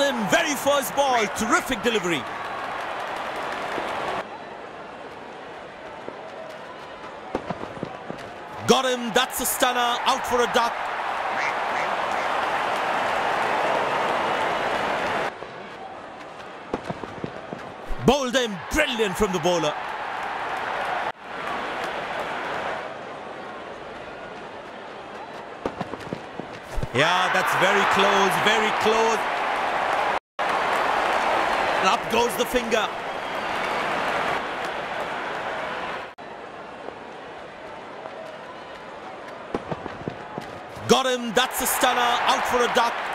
in very first ball. Terrific delivery. Got him. That's a stunner. Out for a duck. Him. Brilliant from the bowler. Yeah, that's very close, very close. And up goes the finger. Got him, that's a stunner, out for a duck.